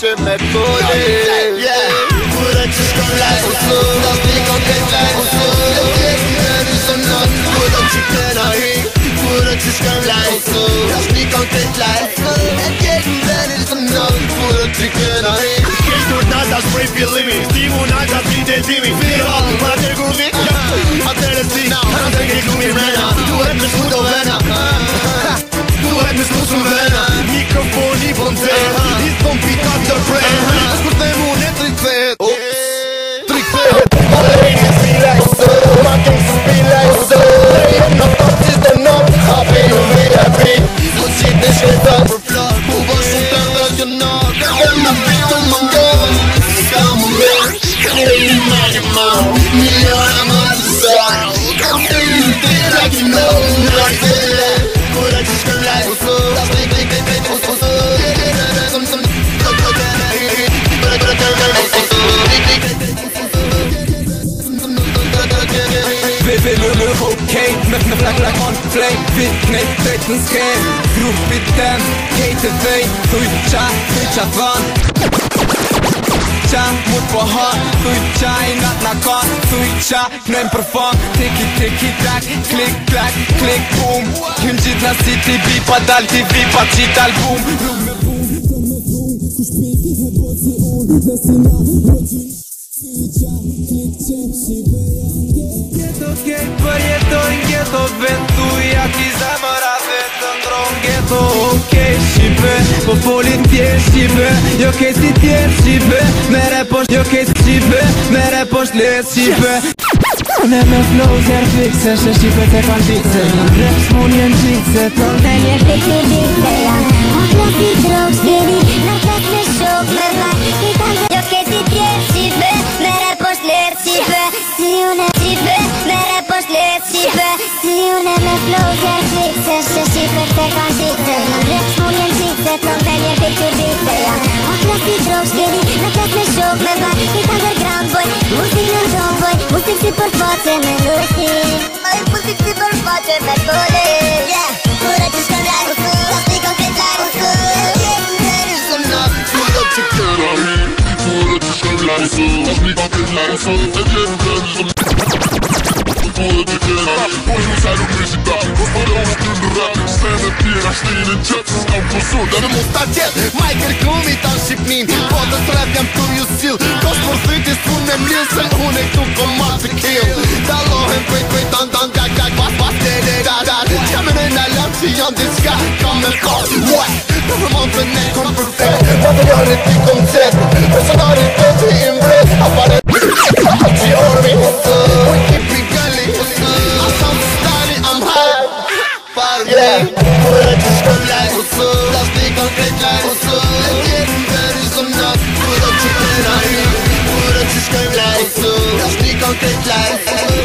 që me kodi Kure që shkon lajt Usu, da s'pi konkret lajt Usu, dhe t'jek në një zonon Kure që Flag like on flame Vitnej Titan Scale Grupy ten KTV Tujcza, tujcza fan Tujcza, mód pohon Tujcza i nad na kon Tujcza, nem profon Tiki, tiki, tak, click klak, click boom Hymjit na city, bipa, dal TV, patrzit album Rumy, boom, rumy, boom Skuś pięknych emocji, ulicy, syna, rodzin Ghetto ghetto ghetto ghetto Ventuia ti zamora într-un ghetto Ok și pe Popolit pierd și pe Eu chestii pierd și pe Mere poști Eu chestii și pe Mere poști Let și pe One me flow Że și pe te condice Rap spun jęczyce To nie wiecie drog Shqipe te kan dikse Rap s'mun jen qikse Ton në një fikë një dikse jam O klasi drog s'vini Në klas me shok me vlak I kanë underground boy Musik në zon boy Musik si për face me lusi Ai musik si për face me kole Yeah Kura që shkon lajt Ta s'pi konkret lajt Kura E të në mos ta tjetë Michael Kumi ta Shqipnin Po të srep jam tu ju sil Kosh për thyti s'pun me mlil Se unë e këtu kom ma të kill. Dalohem kujt kujt tan tan gak gak Pas pas të le da da Qka me në lam që janë diska Kam me thot What? Më të ne kom perfect Materialit i koncept Personalit Uğraşış köyler Uğraşış like Uğraşış köyler